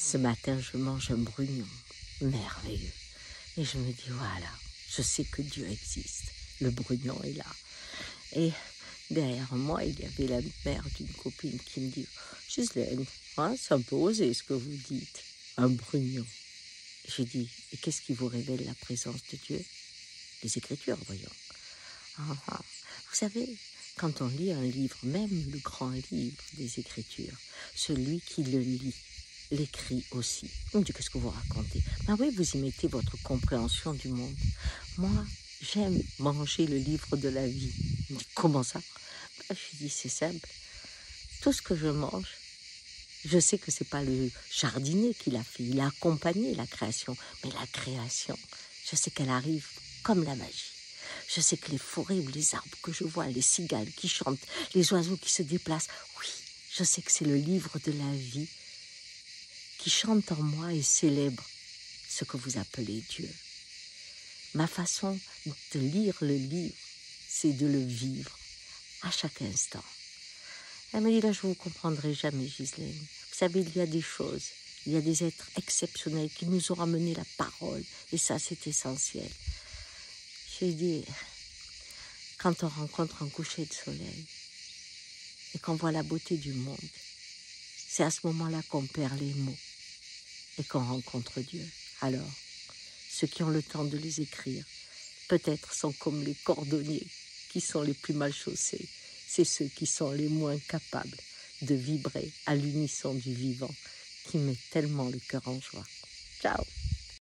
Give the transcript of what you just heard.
Ce matin, je mange un brugnon merveilleux. Et je me dis, voilà, je sais que Dieu existe. Le brugnon est là. Et derrière moi, il y avait la mère d'une copine qui me dit, Gislaine, hein, c'est ce que vous dites. Un brugnon. J'ai dit, et qu'est-ce qui vous révèle la présence de Dieu? Les Écritures, voyons. Ah, ah. Vous savez, quand on lit un livre, même le grand livre des Écritures, celui qui le lit l'écrit aussi. On me dit, qu'est-ce que vous racontez? Ben oui, vous y mettez votre compréhension du monde. Moi, j'aime manger le livre de la vie. Dit, comment ça? Ben, Je dis, c'est simple. Tout ce que je mange, je sais que c'est pas le jardinier qui l'a fait. Il a accompagné la création. Mais la création, je sais qu'elle arrive comme la magie. Je sais que les forêts ou les arbres que je vois, les cigales qui chantent, les oiseaux qui se déplacent, oui, je sais que c'est le livre de la vie qui chante en moi et célèbre ce que vous appelez Dieu. Ma façon de lire le livre, c'est de le vivre à chaque instant. Elle me dit là, je vous comprendrai jamais, Gisèle. Vous savez, il y a des choses, il y a des êtres exceptionnels qui nous ont ramené la parole, et ça, c'est essentiel. J'ai dit, quand on rencontre un coucher de soleil et qu'on voit la beauté du monde, c'est à ce moment-là qu'on perd les mots et qu'on rencontre Dieu. Alors, ceux qui ont le temps de les écrire, peut-être sont comme les cordonniers qui sont les plus mal chaussés. C'est ceux qui sont les moins capables de vibrer à l'unisson du vivant qui met tellement le cœur en joie. Ciao